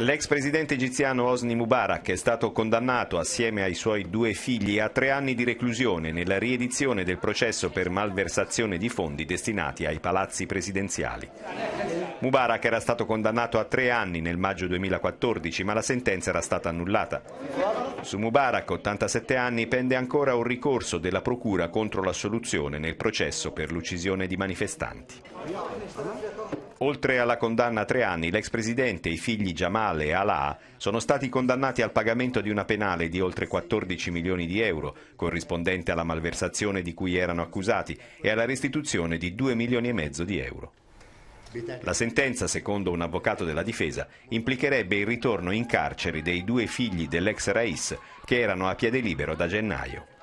L'ex presidente egiziano Osni Mubarak è stato condannato assieme ai suoi due figli a tre anni di reclusione nella riedizione del processo per malversazione di fondi destinati ai palazzi presidenziali. Mubarak era stato condannato a tre anni nel maggio 2014, ma la sentenza era stata annullata. Su Mubarak, 87 anni, pende ancora un ricorso della Procura contro la soluzione nel processo per l'uccisione di manifestanti. Oltre alla condanna a tre anni, l'ex presidente, i figli Jamal e Alaa sono stati condannati al pagamento di una penale di oltre 14 milioni di euro, corrispondente alla malversazione di cui erano accusati, e alla restituzione di 2 milioni e mezzo di euro. La sentenza, secondo un avvocato della difesa, implicherebbe il ritorno in carcere dei due figli dell'ex Rais che erano a piede libero da gennaio.